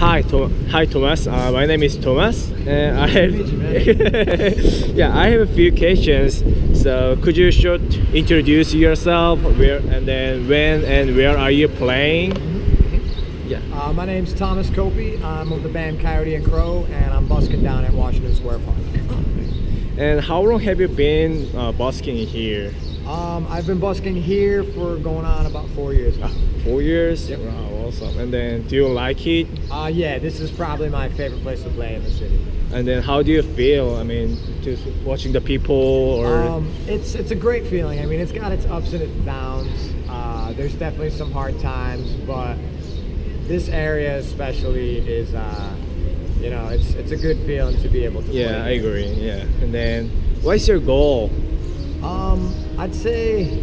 Hi, to- hi Thomas. Uh, my name is Thomas, and I have yeah, I have a few questions. So could you should introduce yourself, where and then when and where are you playing? Yeah. Uh, my name's Thomas Copey. I'm of the band Coyote and Crow, and I'm busking down at Washington Square Park. And how long have you been uh, busking here? Um, I've been busking here for going on about four years now. Four years. Yep. Wow, awesome. And then do you like it? Uh, yeah, this is probably my favorite place to play in the city. And then how do you feel? I mean, just watching the people or Um, it's it's a great feeling. I mean, it's got its ups and its downs. Uh, there's definitely some hard times, but this area especially is, uh, you know, it's it's a good feeling to be able to. yeah, I agree. Yeah. And then what's your goal? Um, I'd say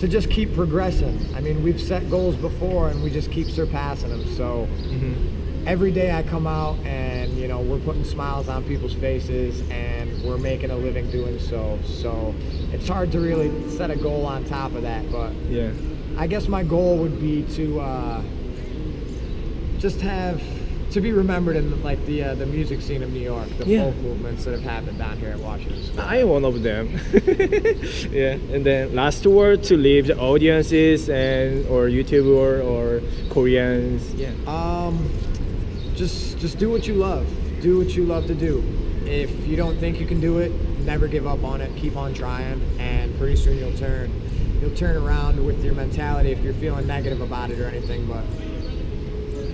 to just keep progressing. I mean, we've set goals before and we just keep surpassing them. So every day I come out and, you know, we're putting smiles on people's faces and we're making a living doing so. So it's hard to really set a goal on top of that. But Yeah. I guess my goal would be to uh, just have. To be remembered in like the uh, the music scene of New York, the Yeah. folk movements that have happened down here at Washington Square. I am one of them. yeah. And then last word to leave the audiences and or YouTuber or Koreans. Yeah. Um, just just do what you love. Do what you love to do. If you don't think you can do it, never give up on it. Keep on trying, and pretty soon you'll turn. You'll turn around with your mentality if you're feeling negative about it or anything. But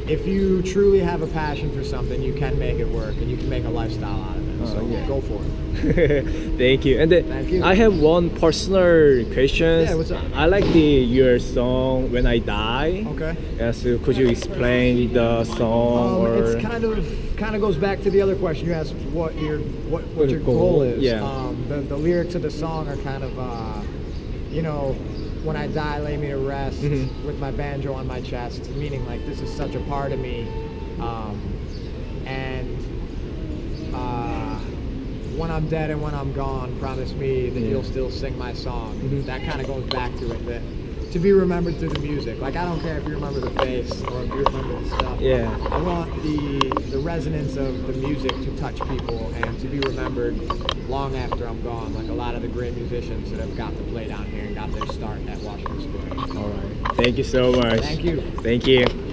if you truly have a passion for something, you can make it work, and you can make a lifestyle out of it. Oh, so yeah. go for it. Thank you. And then Thank you. I have one personal question. Yeah, what's up? I like the your song "When I Die." Okay. Yeah, so could you explain the song Um, or? it's kind of kind of goes back to the other question you asked what your what, what your goal, goal is. yeah. Um, the, the lyrics of the song are kind of uh, you know when I die lay me to rest Mhm. with my banjo on my chest meaning like this is such a part of me um, and uh, when I'm dead and when I'm gone promise me that Yeah. you'll still sing my song Mhm. that kind of goes back to it that to be remembered through the music like I don't care if you remember the face or if you remember the stuff Yeah. I want the the resonance of the music to touch people and to be remembered long after I'm gone, like a lot of the great musicians that have got to play down here and got their start at Washington Square. All right. Thank you so much. Thank you. Thank you.